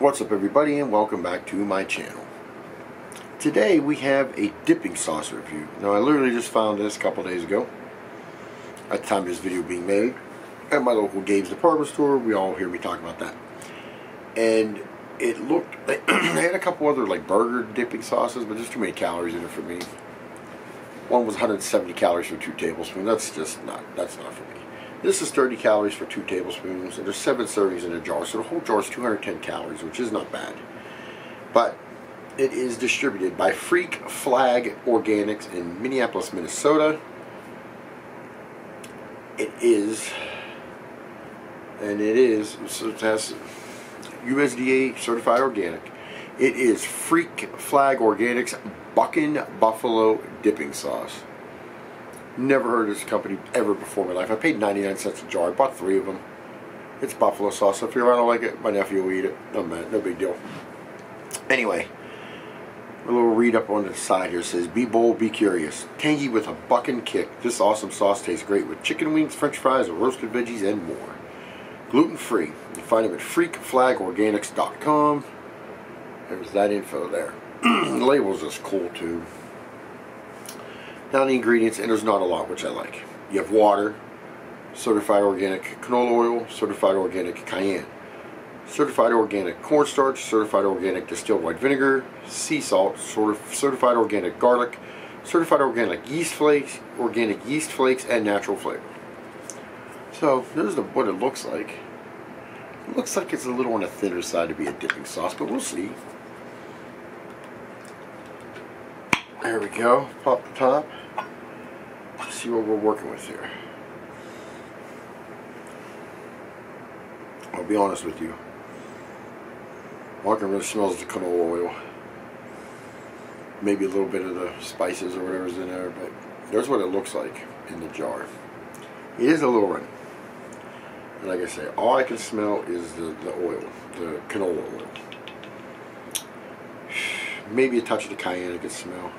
What's up everybody and welcome back to my channel. Today we have a dipping sauce review. Now I literally just found this a couple days ago at the time this video being made at my local Gabe's department store. We all hear me talk about that. And it looked, they had a couple other like burger dipping sauces but there's too many calories in it for me. One was 170 calories for two tablespoons. That's just not, that's not for me. This is 30 calories for two tablespoons, and there's seven servings in a jar, so the whole jar is 210 calories, which is not bad. But it is distributed by Freak Flag Organics in Minneapolis, Minnesota. It is, and it is, so it has USDA certified organic. It is Freak Flag Organics Bucking Buffalo Dipping Sauce. Never heard of this company ever before in my life. I paid 99 cents a jar. I bought three of them. It's buffalo sauce. If you don't like it, my nephew will eat it. No man, no big deal. Anyway, a little read up on the side here says, Be bold, be curious. Tangy with a bucking kick. This awesome sauce tastes great with chicken wings, french fries, roasted veggies, and more. Gluten free. You find them at freakflagorganics.com. There's that info there. the label's just cool too. Now the ingredients, and there's not a lot, which I like. You have water, certified organic canola oil, certified organic cayenne, certified organic cornstarch, certified organic distilled white vinegar, sea salt, sort of certified organic garlic, certified organic yeast flakes, organic yeast flakes, and natural flavor. So there's the, what it looks like. It looks like it's a little on the thinner side to be a dipping sauce, but we'll see. There we go. Pop the top see what we're working with here. I'll be honest with you. Walking really smells the canola oil. Maybe a little bit of the spices or whatever's in there, but there's what it looks like in the jar. It is a little runny. And like I say, all I can smell is the, the oil, the canola oil. Maybe a touch of the cayenne I can smell.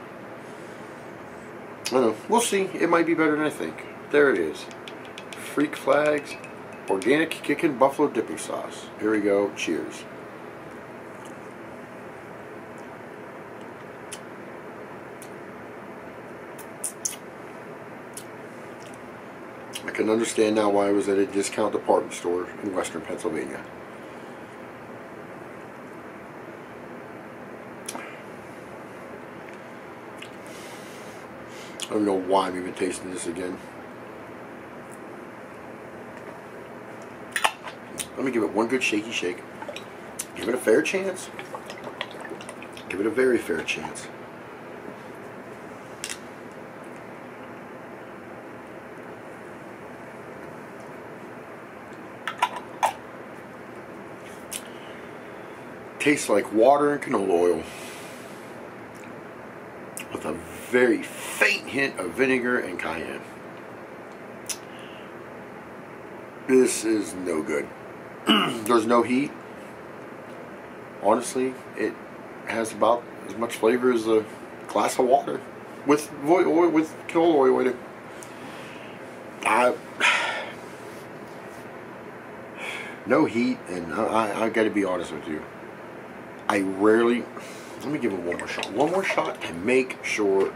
Don't know. We'll see. It might be better than I think. There it is. Freak Flags Organic Kickin' Buffalo Dipping Sauce. Here we go. Cheers. I can understand now why I was at a discount department store in western Pennsylvania. I don't know why I'm even tasting this again. Let me give it one good shaky shake. Give it a fair chance. Give it a very fair chance. Tastes like water and canola oil with a very faint hint of vinegar and cayenne. This is no good. There's no heat. Honestly, it has about as much flavor as a glass of water with oil, with canola oil in it. I, no heat, and I, I, I got to be honest with you. I rarely let me give it one more shot. One more shot to make sure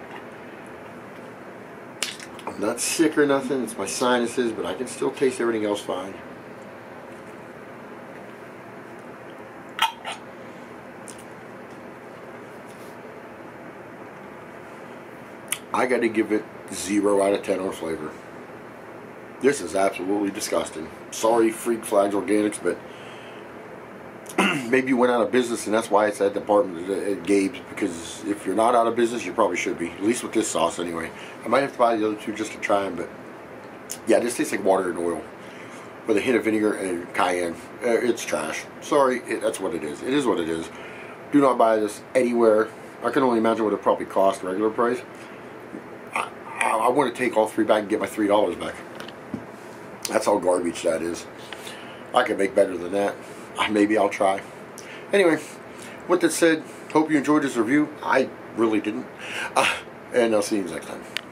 I'm not sick or nothing. It's my sinuses, but I can still taste everything else fine. I got to give it 0 out of 10 on flavor. This is absolutely disgusting. Sorry, Freak Flags Organics, but maybe you went out of business and that's why it's at department at Gabe's because if you're not out of business you probably should be at least with this sauce anyway. I might have to buy the other two just to try them but yeah this tastes like water and oil with a hint of vinegar and cayenne. Uh, it's trash. Sorry it, that's what it is. It is what it is. Do not buy this anywhere. I can only imagine what it probably cost regular price. I, I, I want to take all three back and get my three dollars back. That's how garbage that is. I can make better than that. Maybe I'll try Anyway, with that said, hope you enjoyed this review. I really didn't. Uh, and I'll see you next time.